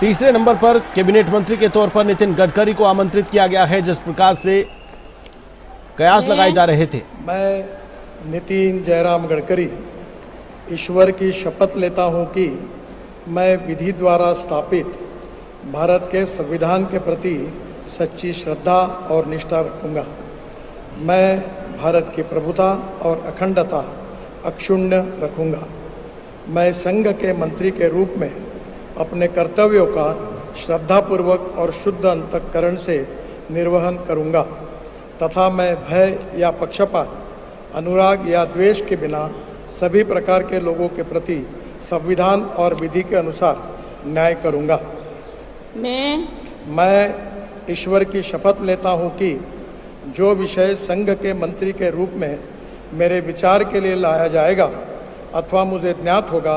तीसरे नंबर पर कैबिनेट मंत्री के तौर पर नितिन गडकरी को आमंत्रित किया गया है, जिस प्रकार से कयास लगाए जा रहे थे। मैं नितिन जयराम गडकरी ईश्वर की शपथ लेता हूँ कि मैं विधि द्वारा स्थापित भारत के संविधान के प्रति सच्ची श्रद्धा और निष्ठा रखूँगा। मैं भारत की प्रभुता और अखंडता अक्षुण्ण रखूँगा। मैं संघ के मंत्री के रूप में अपने कर्तव्यों का श्रद्धापूर्वक और शुद्ध अंतकरण से निर्वहन करूँगा। तथा मैं भय या पक्षपात अनुराग या द्वेष के बिना सभी प्रकार के लोगों के प्रति संविधान और विधि के अनुसार न्याय करूँगा। मैं मैं ईश्वर की शपथ लेता हूँ कि जो विषय संघ के मंत्री के रूप में मेरे विचार के लिए लाया जाएगा अथवा मुझे ज्ञात होगा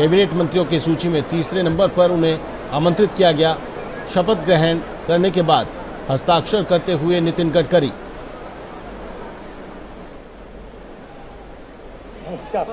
कैबिनेट मंत्रियों की सूची में तीसरे नंबर पर उन्हें आमंत्रित किया गया। शपथ ग्रहण करने के बाद हस्ताक्षर करते हुए नितिन गडकरी। नमस्कार।